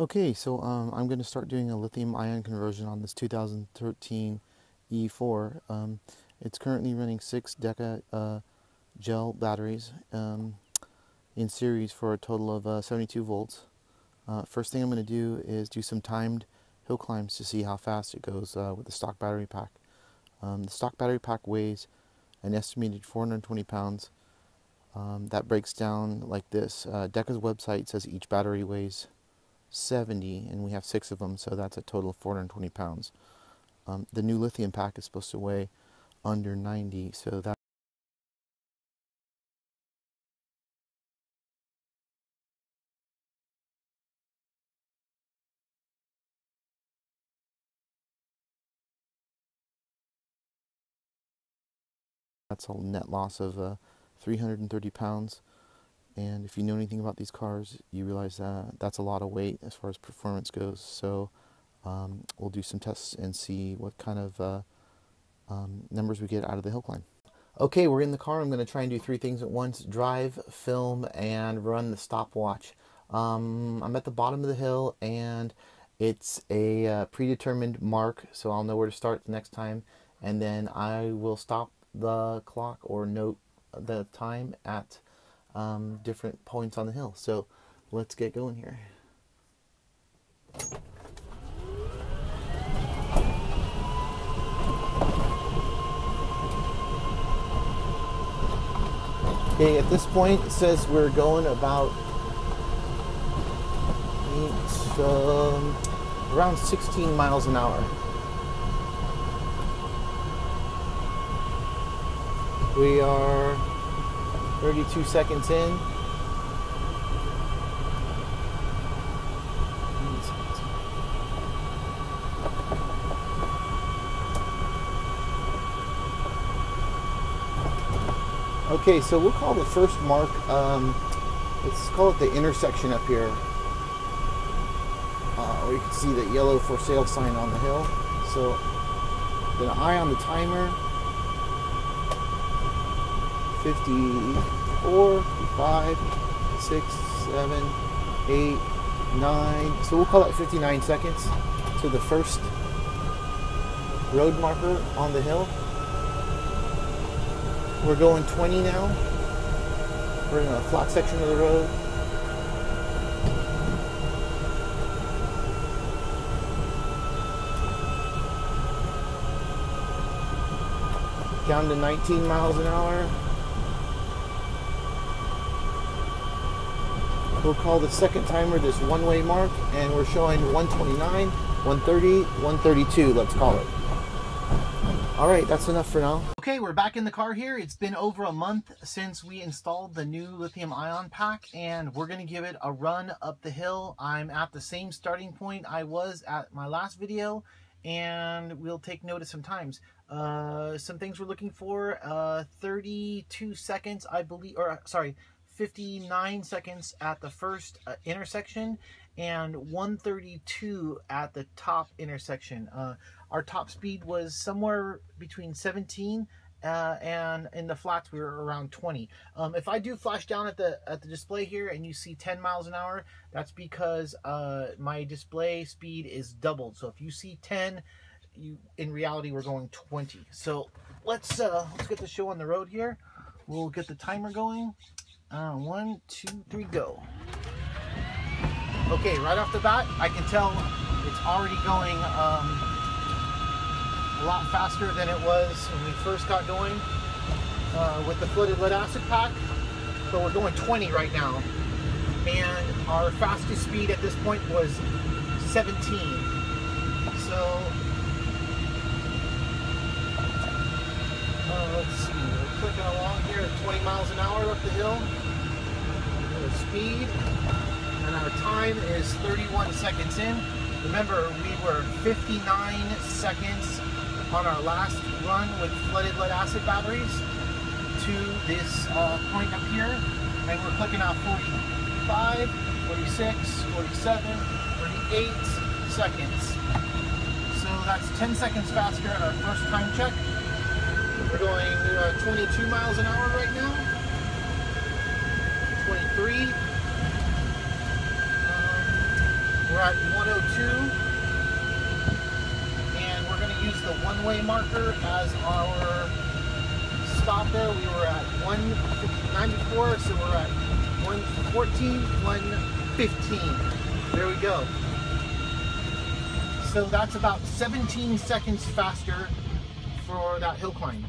Okay, so um, I'm going to start doing a lithium ion conversion on this 2013 E4. Um, it's currently running six Deca uh, gel batteries um, in series for a total of uh, 72 volts. Uh, first thing I'm going to do is do some timed hill climbs to see how fast it goes uh, with the stock battery pack. Um, the stock battery pack weighs an estimated 420 pounds. Um, that breaks down like this. Uh, Deca's website says each battery weighs 70 and we have six of them, so that's a total of 420 pounds. Um, the new lithium pack is supposed to weigh under 90, so that that's a net loss of uh, 330 pounds. And if you know anything about these cars, you realize that that's a lot of weight as far as performance goes. So um, we'll do some tests and see what kind of uh, um, numbers we get out of the hill climb. Okay, we're in the car. I'm going to try and do three things at once. Drive, film, and run the stopwatch. Um, I'm at the bottom of the hill and it's a uh, predetermined mark, so I'll know where to start the next time. And then I will stop the clock or note the time at um, different points on the hill. So let's get going here. Okay, at this point it says we're going about eight, um, around 16 miles an hour. We are 32 seconds in. Okay, so we'll call the first mark, um, let's call it the intersection up here. Uh, you can see the yellow for sale sign on the hill. So, an eye on the timer. 54, 5, 6, 7, 8, 9. So we'll call it 59 seconds to the first road marker on the hill. We're going 20 now. We're in a flat section of the road. Down to 19 miles an hour. We'll call the second timer this one-way mark, and we're showing 129, 130, 132, let's call it. All right, that's enough for now. Okay, we're back in the car here. It's been over a month since we installed the new lithium ion pack, and we're gonna give it a run up the hill. I'm at the same starting point I was at my last video, and we'll take note of some times. Uh, some things we're looking for, uh, 32 seconds, I believe, or sorry, 59 seconds at the first uh, intersection and 132 at the top intersection. Uh, our top speed was somewhere between 17 uh, and in the flats we were around 20. Um, if I do flash down at the at the display here and you see 10 miles an hour, that's because uh, my display speed is doubled. So if you see 10, you in reality we're going 20. So let's uh, let's get the show on the road here. We'll get the timer going. Uh, one, two, three, go. Okay, right off the bat, I can tell it's already going um, a lot faster than it was when we first got going uh, with the flooded lead acid pack. So we're going 20 right now. And our fastest speed at this point was 17. So, 120 miles an hour up the hill. The speed and our time is 31 seconds in. Remember, we were 59 seconds on our last run with flooded lead acid batteries to this uh, point up here. And we're clicking out 45, 46, 47, 48 seconds. So that's 10 seconds faster at our first time check. We're going uh, 22 miles an hour right now. 23. Um, we're at 102. And we're going to use the one-way marker as our stop there. We were at 194, so we're at 114, 115. There we go. So that's about 17 seconds faster for that hill climb.